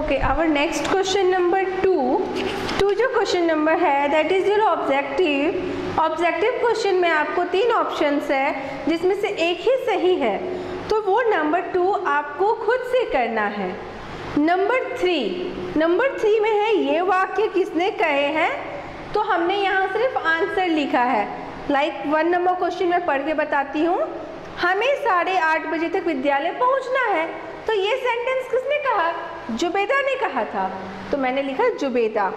Okay our next question number two two जो question number है that is your objective objective question में आपको तीन ऑप्शंस है, जिसमें से एक ही सही है। तो वो नंबर टू आपको खुद से करना है। नंबर थ्री नंबर थ्री में है, ये वाक्य किसने कहे हैं? तो हमने यहाँ सिर्फ़ आंसर लिखा है। लाइक वन नंबर क्वेश्चन मैं पढ़ के बताती हूँ। हमें साढ़े आठ बजे तक विद्यालय पहुँचना है। तो ये सेंटेंस जुबेदा ने कहा था। तो मैंने लिखा, जुबेदा,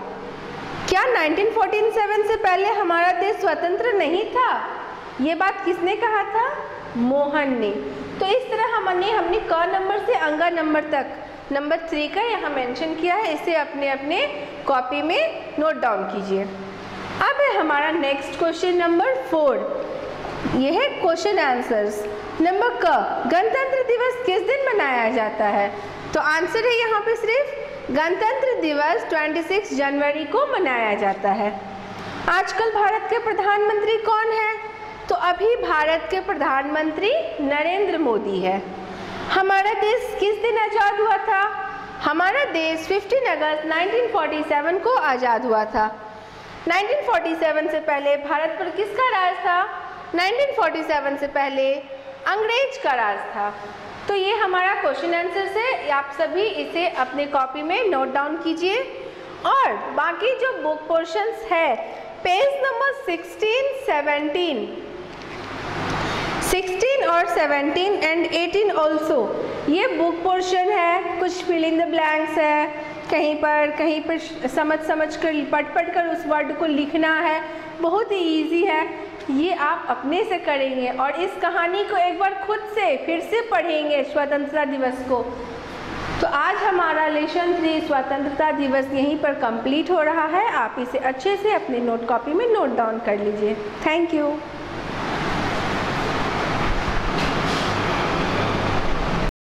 क्या 1947 से पहले हमारा देश स्वतंत्र नहीं था? ये बात किसने कहा था? मोहन ने। तो इस तरह हमने हमने क नंबर से अंगा नंबर तक, नंबर थ्री का यहाँ मेंशन किया है, इसे अपने अपने कॉपी में नोट डाउन कीजिए। अब है हमारा नेक्स्ट क्वेश्चन नंबर फोर। यह है क्वेश्चन आंसर्स। नंबर क, गणतंत्र दिवस किस दिन मनाया जाता है? तो आंसर है यहाँ पे सिर्फ़, गणतंत्र दिवस 26 जनवरी को मनाया जाता है। आजकल भारत के प्रधानमंत्री कौन है? तो अभी भारत के प्रधानमंत्री नरेंद्र मोदी है। हमारा देश किस दिन आज़ाद हुआ था? हमारा देश 15 अगस्त 1947 को आज़ाद हुआ था। 1947 से पहले भारत पर किसका राज था? 1947 से पहले अंग्रेज़ का राज था। तो ये हमारा क्वेश्चन आंसर से आप सभी इसे अपने कॉपी में नोट डाउन कीजिए। और बाकी जो बुक पोर्शंस है पेज नंबर 16, 17, 16 और 17 एंड 18 ऑल्सो ये बुक पोर्शन है कुछ फिल इन द ब्लैंक्स है। कहीं पर कहीं पर समझ समझ कर पढ़ पढ़ कर उस वर्ड को लिखना है। बहुत ही ईजी है। ये आप अपने से करेंगे और इस कहानी को एक बार खुद से फिर से पढ़ेंगे स्वतंत्रता दिवस को। तो आज हमारा लेशन थ्री, स्वतंत्रता दिवस यहीं पर कंप्लीट हो रहा है। आप इसे अच्छे से अपने नोट कॉपी में नोट डाउन कर लीजिए। Thank you.